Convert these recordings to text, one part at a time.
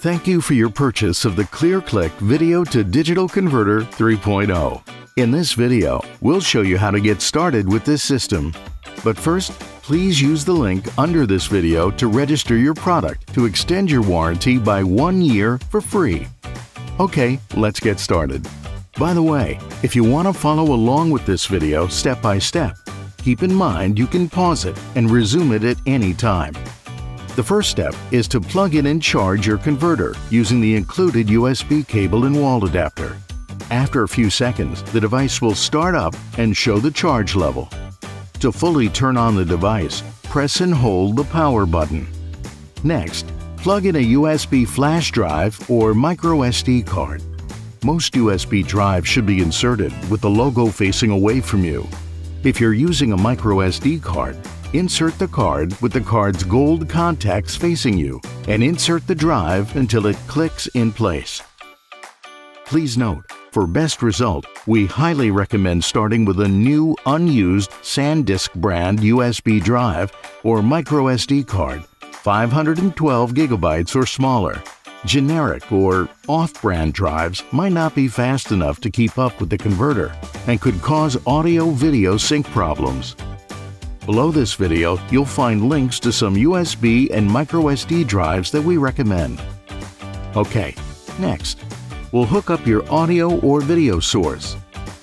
Thank you for your purchase of the ClearClick Video to Digital Converter 3.0. In this video, we'll show you how to get started with this system. But first, please use the link under this video to register your product to extend your warranty by one year for free. Okay, let's get started. By the way, if you want to follow along with this video step by step, keep in mind you can pause it and resume it at any time. The first step is to plug in and charge your converter using the included USB cable and wall adapter. After a few seconds, the device will start up and show the charge level. To fully turn on the device, press and hold the power button. Next, plug in a USB flash drive or micro SD card. Most USB drives should be inserted with the logo facing away from you. If you're using a micro SD card, insert the card with the card's gold contacts facing you and insert the drive until it clicks in place. Please note, for best result, we highly recommend starting with a new unused SanDisk brand USB drive or micro SD card, 512 gigabytes or smaller. Generic or off-brand drives might not be fast enough to keep up with the converter and could cause audio-video sync problems. Below this video, you'll find links to some USB and microSD drives that we recommend. Okay, next, we'll hook up your audio or video source.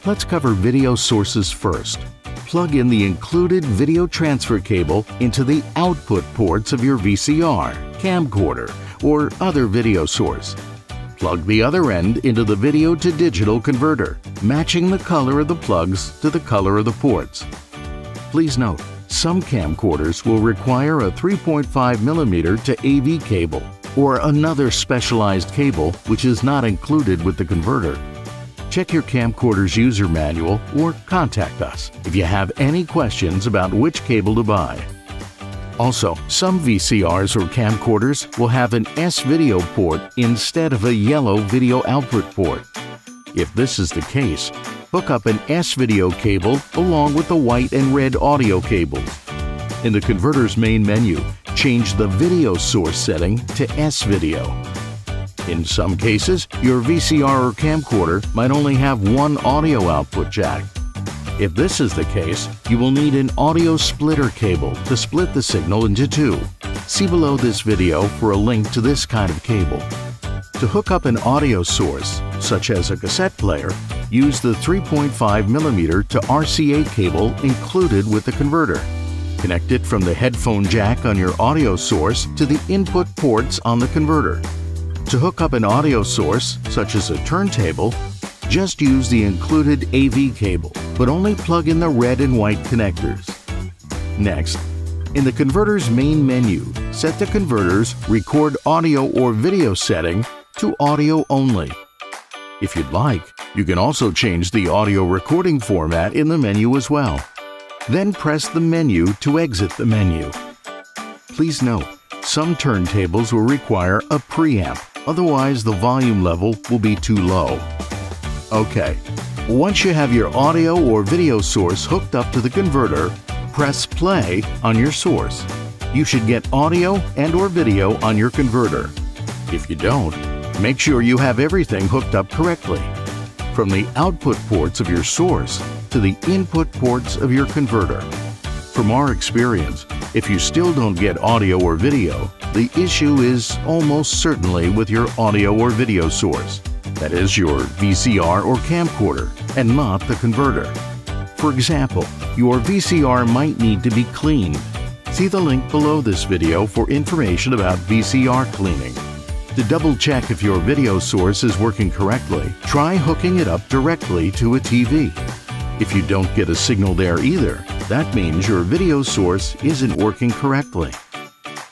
Let's cover video sources first. Plug in the included video transfer cable into the output ports of your VCR, camcorder, or other video source. Plug the other end into the video to digital converter, matching the color of the plugs to the color of the ports. Please note, some camcorders will require a 3.5mm to AV cable or another specialized cable which is not included with the converter. Check your camcorder's user manual or contact us if you have any questions about which cable to buy. Also, some VCRs or camcorders will have an S-video port instead of a yellow video output port. If this is the case, hook up an S-video cable along with the white and red audio cable. In the converter's main menu, change the video source setting to S-video. In some cases, your VCR or camcorder might only have one audio output jack. If this is the case, you will need an audio splitter cable to split the signal into two. See below this video for a link to this kind of cable. To hook up an audio source, such as a cassette player, use the 3.5mm to RCA cable included with the converter. Connect it from the headphone jack on your audio source to the input ports on the converter. To hook up an audio source, such as a turntable, just use the included AV cable, but only plug in the red and white connectors. Next, in the converter's main menu, set the converter's record audio or video setting to audio only. If you'd like, you can also change the audio recording format in the menu as well. Then press the menu to exit the menu. Please note, some turntables will require a preamp, otherwise the volume level will be too low. Okay, once you have your audio or video source hooked up to the converter, press play on your source. You should get audio and or video on your converter. If you don't, make sure you have everything hooked up correctly. From the output ports of your source to the input ports of your converter. From our experience, if you still don't get audio or video, the issue is almost certainly with your audio or video source that is your VCR or camcorder, and not the converter. For example, your VCR might need to be cleaned. See the link below this video for information about VCR cleaning. To double check if your video source is working correctly, try hooking it up directly to a TV. If you don't get a signal there either, that means your video source isn't working correctly.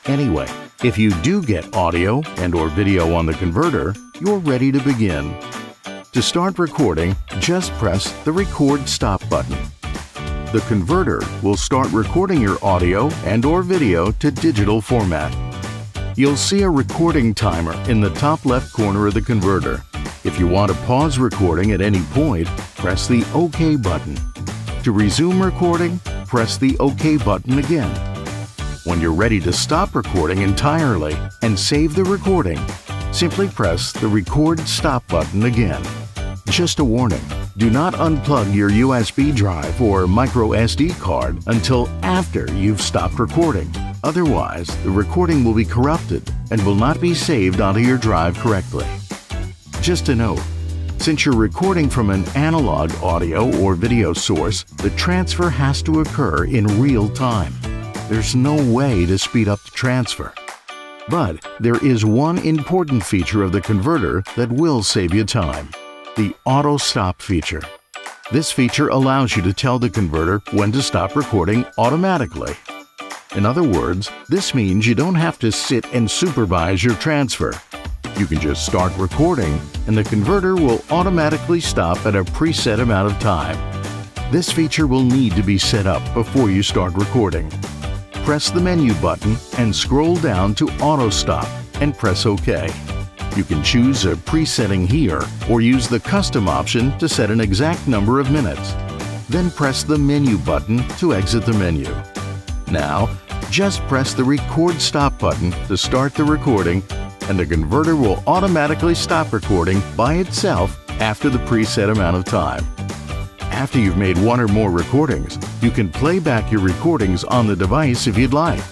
Anyway, if you do get audio and or video on the converter, you're ready to begin. To start recording, just press the Record Stop button. The converter will start recording your audio and or video to digital format. You'll see a recording timer in the top left corner of the converter. If you want to pause recording at any point, press the OK button. To resume recording, press the OK button again. When you're ready to stop recording entirely and save the recording, simply press the Record Stop button again. Just a warning, do not unplug your USB drive or micro SD card until after you've stopped recording. Otherwise, the recording will be corrupted and will not be saved onto your drive correctly. Just a note, since you're recording from an analog audio or video source, the transfer has to occur in real time. There's no way to speed up the transfer. But there is one important feature of the converter that will save you time the Auto Stop feature. This feature allows you to tell the converter when to stop recording automatically. In other words, this means you don't have to sit and supervise your transfer. You can just start recording and the converter will automatically stop at a preset amount of time. This feature will need to be set up before you start recording. Press the menu button and scroll down to Auto Stop and press OK. You can choose a presetting here or use the custom option to set an exact number of minutes. Then press the menu button to exit the menu. Now, just press the record stop button to start the recording and the converter will automatically stop recording by itself after the preset amount of time. After you've made one or more recordings, you can play back your recordings on the device if you'd like.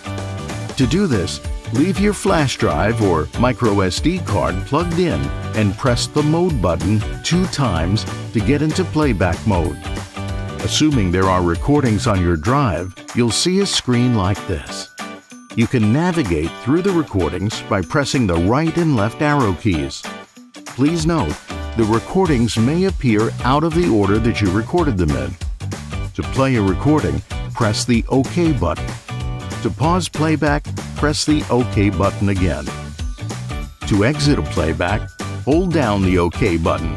To do this, Leave your flash drive or micro SD card plugged in and press the mode button two times to get into playback mode. Assuming there are recordings on your drive, you'll see a screen like this. You can navigate through the recordings by pressing the right and left arrow keys. Please note, the recordings may appear out of the order that you recorded them in. To play a recording, press the OK button. To pause playback, press the OK button again. To exit a playback, hold down the OK button.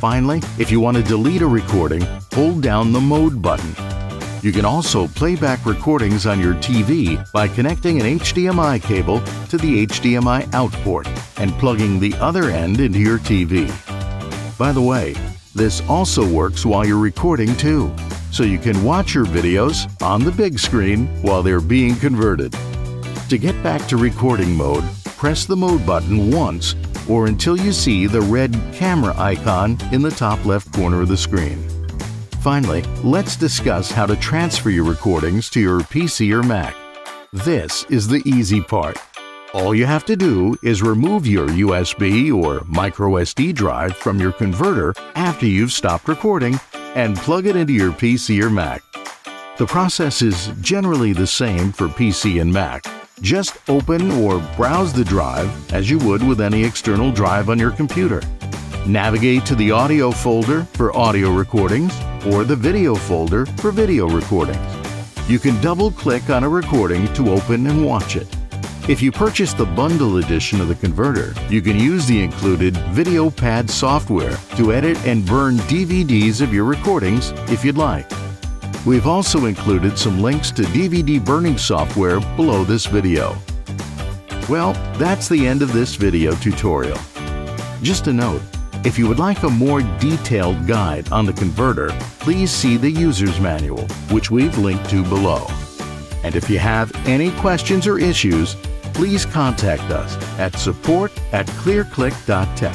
Finally, if you want to delete a recording, hold down the Mode button. You can also play back recordings on your TV by connecting an HDMI cable to the HDMI out port and plugging the other end into your TV. By the way, this also works while you're recording too, so you can watch your videos on the big screen while they're being converted. To get back to recording mode, press the mode button once or until you see the red camera icon in the top left corner of the screen. Finally, let's discuss how to transfer your recordings to your PC or Mac. This is the easy part. All you have to do is remove your USB or microSD drive from your converter after you've stopped recording and plug it into your PC or Mac. The process is generally the same for PC and Mac, just open or browse the drive as you would with any external drive on your computer. Navigate to the audio folder for audio recordings or the video folder for video recordings. You can double click on a recording to open and watch it. If you purchase the bundle edition of the converter, you can use the included VideoPad software to edit and burn DVDs of your recordings if you'd like. We've also included some links to DVD burning software below this video. Well, that's the end of this video tutorial. Just a note, if you would like a more detailed guide on the converter, please see the user's manual, which we've linked to below. And if you have any questions or issues, please contact us at support at clearclick.tech.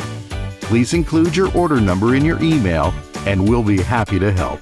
Please include your order number in your email and we'll be happy to help.